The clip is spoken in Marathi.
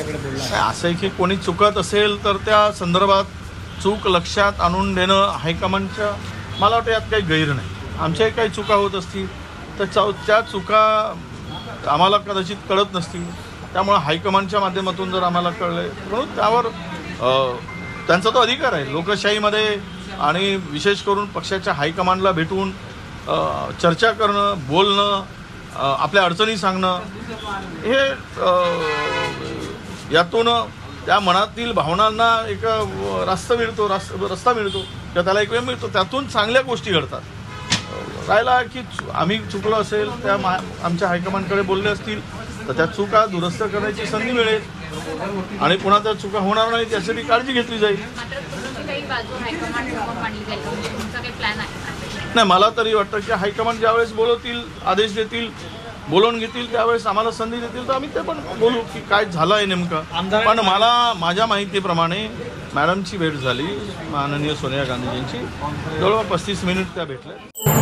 असं आहे की कोणी चुकत असेल तर त्या संदर्भात चूक लक्षात आणून देणं हायकमांडच्या मला वाटतं यात काही गैर नाही. आमच्याही काही चुका होत असतील तर चौ त्या चुका आम्हाला कदाचित कळत नसतील. त्यामुळे हायकमांडच्या माध्यमातून जर आम्हाला कळलं म्हणून त्यावर त्यांचा तो अधिकार आहे. लोकशाहीमध्ये आणि विशेष करून पक्षाच्या हायकमांडला भेटून चर्चा करणं बोलणं आपल्या अडचणी सांगणं हे यातून त्या मनातील भावनांना एक रास्ता मिळतो रास रस्ता मिळतो किंवा त्याला एक वेळ मिळतो. त्यातून चांगल्या गोष्टी घडतात. राहिला की चु- आम्ही चुकलो असेल त्या मा आमच्या हायकमांडकडे बोलले असतील तर त्या चुका दुरुस्त करण्याची संधी मिळेल. आणि पुन्हा त्या चुका होणार नाही त्यासाठी काळजी घेतली जाईल. नाही मला तरी वाटतं की हायकमांड ज्यावेळेस बोलवतील आदेश देतील बोलवून घेतील त्यावेळेस आम्हाला संधी देतील तर आम्ही ते पण बोलू की काय झालं आहे नेमकं पण मला माझ्या माहितीप्रमाणे मॅडमची भेट झाली माननीय सोनिया गांधीजींची. जवळपास पस्तीस मिनिट त्या भेटल्या.